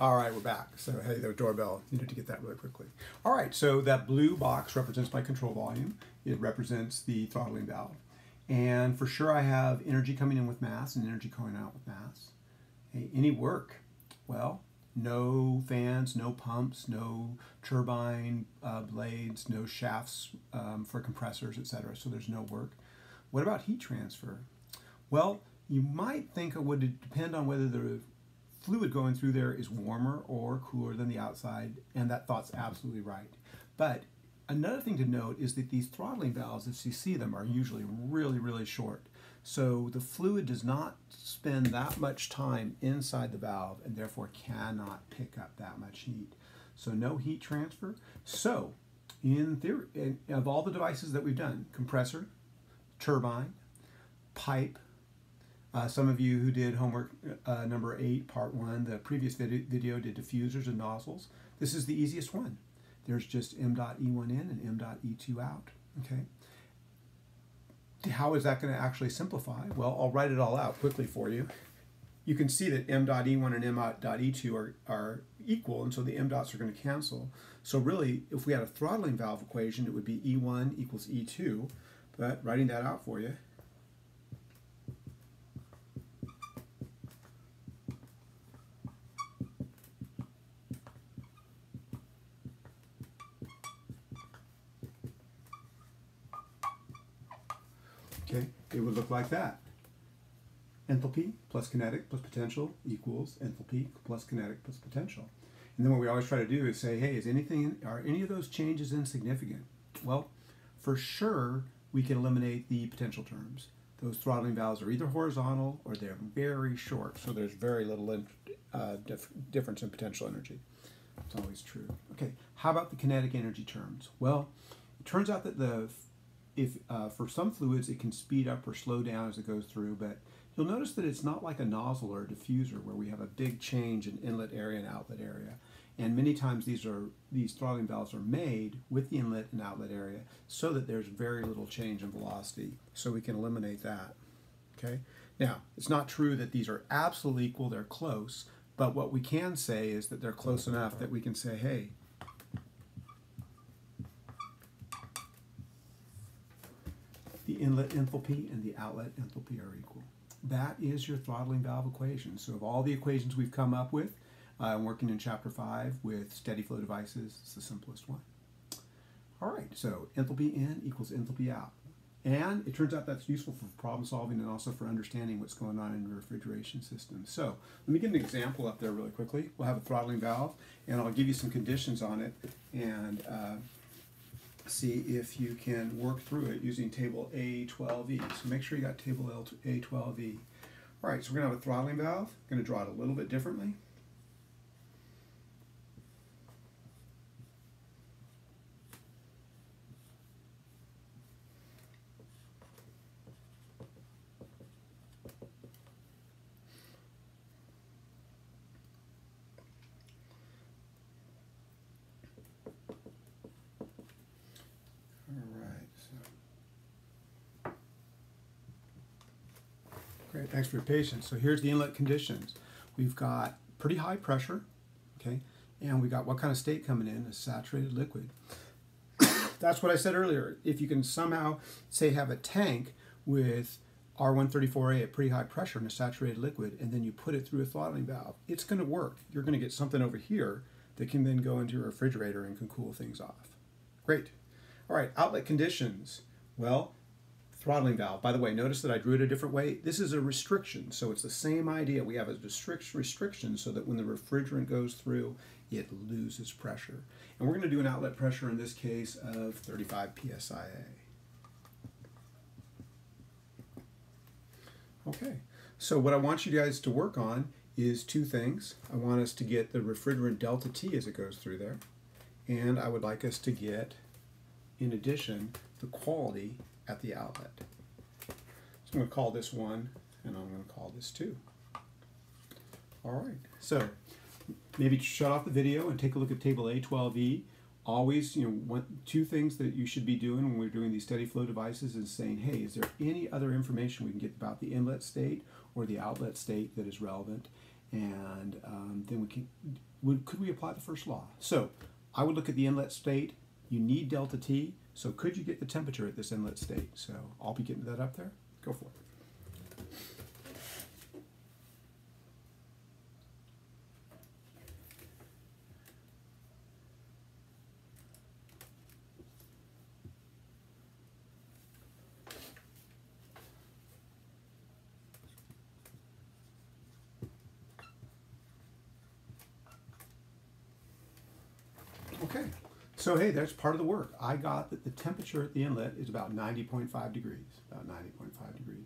All right, we're back. So, hey, the doorbell. Needed to get that really quickly. All right, so that blue box represents my control volume. It represents the throttling valve. And for sure, I have energy coming in with mass and energy going out with mass. Hey, any work? Well, no fans, no pumps, no turbine uh, blades, no shafts um, for compressors, etc. So there's no work. What about heat transfer? Well, you might think it would depend on whether the fluid going through there is warmer or cooler than the outside, and that thought's absolutely right. But another thing to note is that these throttling valves, as you see them, are usually really, really short. So the fluid does not spend that much time inside the valve and therefore cannot pick up that much heat. So no heat transfer. So in theory, in, of all the devices that we've done, compressor, turbine, pipe, uh, some of you who did homework uh, number eight, part one, the previous video, video did diffusers and nozzles. This is the easiest one. There's just m.e1 in and m.e2 out. Okay. How is that going to actually simplify? Well, I'll write it all out quickly for you. You can see that m.e1 and m.e2 are, are equal, and so the m dots are going to cancel. So really, if we had a throttling valve equation, it would be E1 equals E2. But writing that out for you, Okay, it would look like that. Enthalpy plus kinetic plus potential equals enthalpy plus kinetic plus potential. And then what we always try to do is say, hey, is anything, are any of those changes insignificant? Well, for sure, we can eliminate the potential terms. Those throttling valves are either horizontal or they're very short, so there's very little uh, dif difference in potential energy. It's always true. Okay, how about the kinetic energy terms? Well, it turns out that the if uh, for some fluids it can speed up or slow down as it goes through, but you'll notice that it's not like a nozzle or a diffuser where we have a big change in inlet area and outlet area. And many times these are these throttling valves are made with the inlet and outlet area so that there's very little change in velocity. So we can eliminate that. Okay. Now it's not true that these are absolutely equal; they're close. But what we can say is that they're close enough that we can say, hey, the inlet enthalpy and the outlet enthalpy are equal. That is your throttling valve equation. So of all the equations we've come up with, uh, I'm working in chapter 5 with steady flow devices, it's the simplest one. All right, so enthalpy in equals enthalpy out. And it turns out that's useful for problem solving and also for understanding what's going on in your refrigeration system. So let me get an example up there really quickly. We'll have a throttling valve and I'll give you some conditions on it and uh, see if you can work through it using table A12E. So make sure you got table A12E. All right, so we're gonna have a throttling valve. I'm gonna draw it a little bit differently. Great, thanks for your patience. So here's the inlet conditions. We've got pretty high pressure, okay, and we got what kind of state coming in? A saturated liquid. That's what I said earlier. If you can somehow, say, have a tank with R134A at pretty high pressure in a saturated liquid, and then you put it through a throttling valve, it's going to work. You're going to get something over here that can then go into your refrigerator and can cool things off. Great. All right, outlet conditions. Well, throttling valve. By the way, notice that I drew it a different way. This is a restriction, so it's the same idea. We have a restriction so that when the refrigerant goes through, it loses pressure. And we're going to do an outlet pressure in this case of 35 psia. Okay, so what I want you guys to work on is two things. I want us to get the refrigerant delta T as it goes through there, and I would like us to get, in addition, the quality at the outlet. So I'm going to call this one, and I'm going to call this two. All right, so maybe shut off the video and take a look at table A12E. Always, you know, one, two things that you should be doing when we're doing these steady flow devices is saying, hey, is there any other information we can get about the inlet state or the outlet state that is relevant? and um, then we can, could we apply the first law? So I would look at the inlet state. You need delta T, so could you get the temperature at this inlet state? So I'll be getting that up there. Go for it. Okay, so hey, that's part of the work. I got that the temperature at the inlet is about 90.5 degrees, about 90.5 degrees.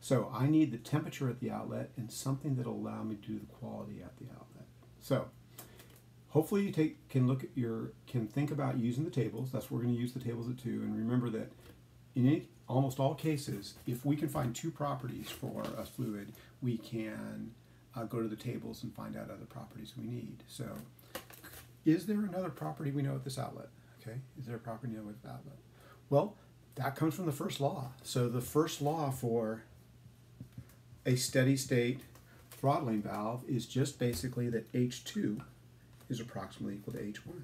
So I need the temperature at the outlet and something that'll allow me to do the quality at the outlet. So hopefully you take can look at your can think about using the tables. That's what we're going to use the tables at two. And remember that in any, almost all cases, if we can find two properties for a fluid, we can uh, go to the tables and find out other properties we need. So is there another property we know at this outlet? Okay, is there a property we know with outlet? Well, that comes from the first law. So the first law for a steady state throttling valve is just basically that H2 is approximately equal to H1.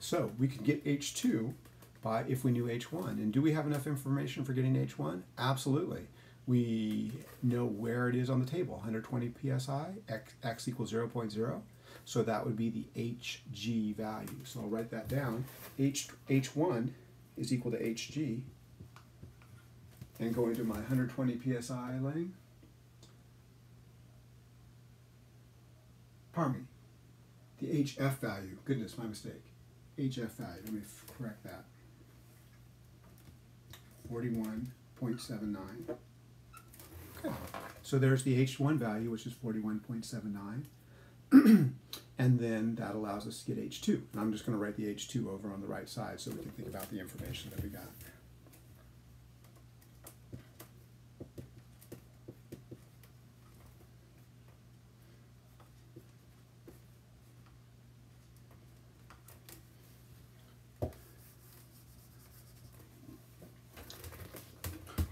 So we could get H2 by if we knew H1. And do we have enough information for getting H1? Absolutely. We know where it is on the table, 120 psi, x, x equals 0.0. So that would be the Hg value. So I'll write that down. H, H1 is equal to Hg. And going to my 120 psi lane. Pardon me. The HF value. Goodness, my mistake. HF value. Let me correct that. 41.79. Okay. So there's the H1 value, which is 41.79. and then that allows us to get H2. And I'm just going to write the H2 over on the right side so we can think about the information that we got.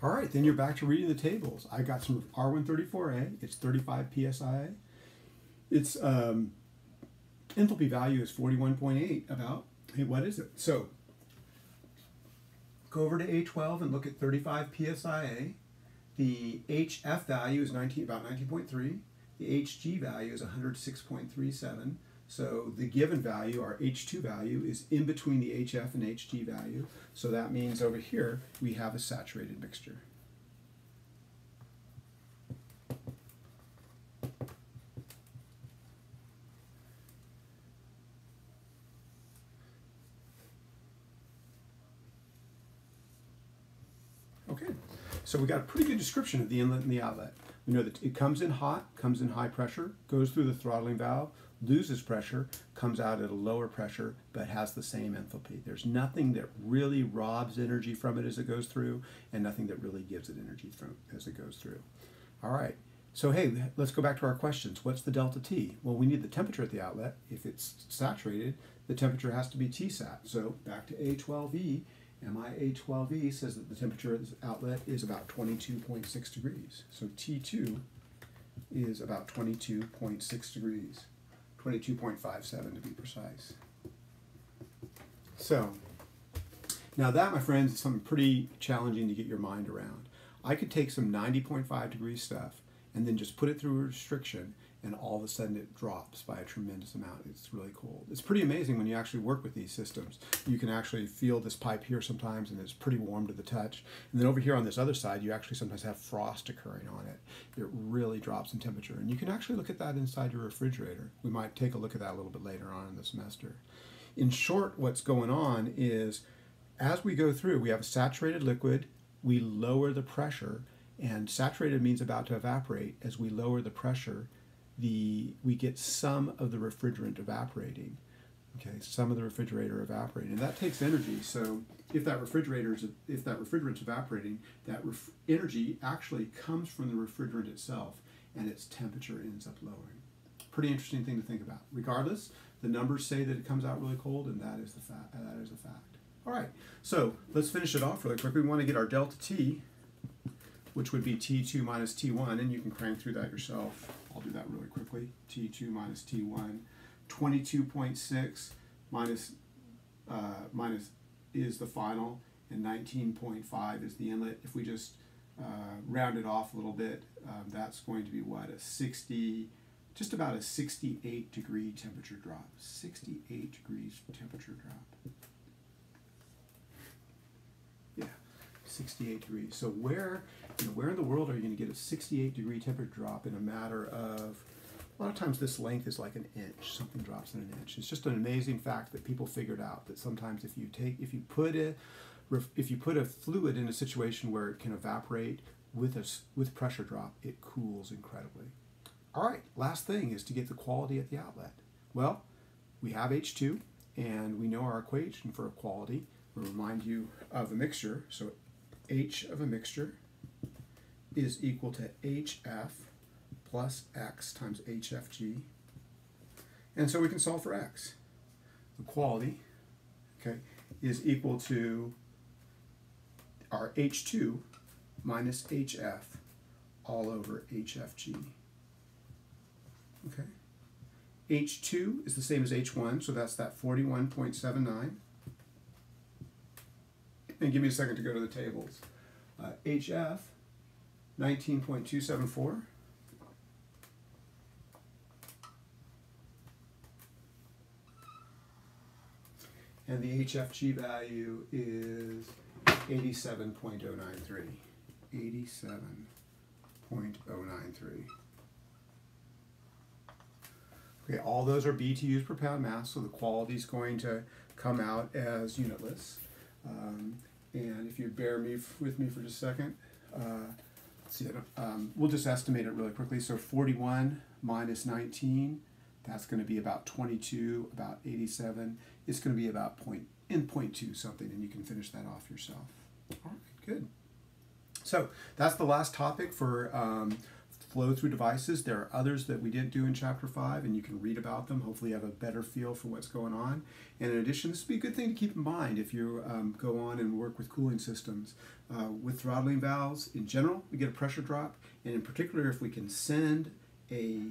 All right, then you're back to reading the tables. I got some R134A, it's 35 psi. Its um, enthalpy value is 41.8 about. Hey, what is it? So go over to A12 and look at 35 psia. The HF value is 19, about 19.3. The HG value is 106.37. So the given value, our H2 value, is in between the HF and HG value. So that means over here we have a saturated mixture. Okay, so we got a pretty good description of the inlet and the outlet. We know that it comes in hot, comes in high pressure, goes through the throttling valve, loses pressure, comes out at a lower pressure, but has the same enthalpy. There's nothing that really robs energy from it as it goes through, and nothing that really gives it energy from as it goes through. All right. So hey, let's go back to our questions. What's the delta T? Well, we need the temperature at the outlet. If it's saturated, the temperature has to be Tsat. So back to A12E, MIA12E says that the temperature at the outlet is about 22.6 degrees. So T2 is about 22.6 degrees. 22.57 to be precise. So, now that, my friends, is something pretty challenging to get your mind around. I could take some 90.5 degree stuff and then just put it through a restriction and all of a sudden it drops by a tremendous amount. It's really cool. It's pretty amazing when you actually work with these systems. You can actually feel this pipe here sometimes and it's pretty warm to the touch. And then over here on this other side, you actually sometimes have frost occurring on it. It really drops in temperature. And you can actually look at that inside your refrigerator. We might take a look at that a little bit later on in the semester. In short, what's going on is as we go through, we have a saturated liquid, we lower the pressure, and saturated means about to evaporate. As we lower the pressure, the we get some of the refrigerant evaporating. Okay, some of the refrigerator evaporating, and that takes energy. So if that refrigerator is if that refrigerant's evaporating, that ref, energy actually comes from the refrigerant itself, and its temperature ends up lowering. Pretty interesting thing to think about. Regardless, the numbers say that it comes out really cold, and that is the fact. That is a fact. All right, so let's finish it off really quick. We want to get our delta T, which would be T2 minus T1, and you can crank through that yourself. I'll do that really quickly. T2 minus T1. 22.6 minus, uh, minus is the final, and 19.5 is the inlet. If we just uh, round it off a little bit, um, that's going to be what? A 60, just about a 68 degree temperature drop. 68 degrees temperature drop. Yeah, 68 degrees. So where, you know, where in the world are you going to get a 68 degree temperature drop in a matter of a lot of times this length is like an inch. Something drops in an inch. It's just an amazing fact that people figured out that sometimes if you take if you put a if you put a fluid in a situation where it can evaporate with a with pressure drop, it cools incredibly. All right, last thing is to get the quality at the outlet. Well, we have H2 and we know our equation for a quality. We'll remind you of a mixture. So H of a mixture is equal to HF plus x times hfg. And so we can solve for x. The quality, okay, is equal to our h2 minus hf all over hfg. Okay. H2 is the same as H1, so that's that 41.79. And give me a second to go to the tables. Uh, HF, 19.274. and the HFG value is 87.093. 87.093. Okay, all those are BTUs per pound mass, so the quality is going to come out as unitless. Um, and if you bear me with me for just a second, uh, let's see, um, we'll just estimate it really quickly. So 41 minus 19 that's going to be about 22, about 87. It's going to be about point in point two something, and you can finish that off yourself. All right, good. So that's the last topic for um, flow through devices. There are others that we didn't do in chapter five, and you can read about them. Hopefully, have a better feel for what's going on. And in addition, this would be a good thing to keep in mind if you um, go on and work with cooling systems. Uh, with throttling valves, in general, we get a pressure drop, and in particular, if we can send a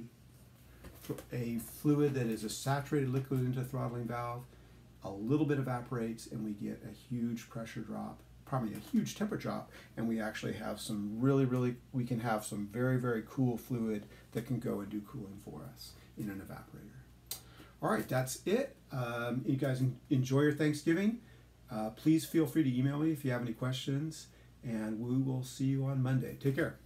a fluid that is a saturated liquid into a throttling valve, a little bit evaporates and we get a huge pressure drop, probably a huge temperature drop, and we actually have some really, really, we can have some very, very cool fluid that can go and do cooling for us in an evaporator. All right, that's it. Um, you guys enjoy your Thanksgiving. Uh, please feel free to email me if you have any questions, and we will see you on Monday. Take care.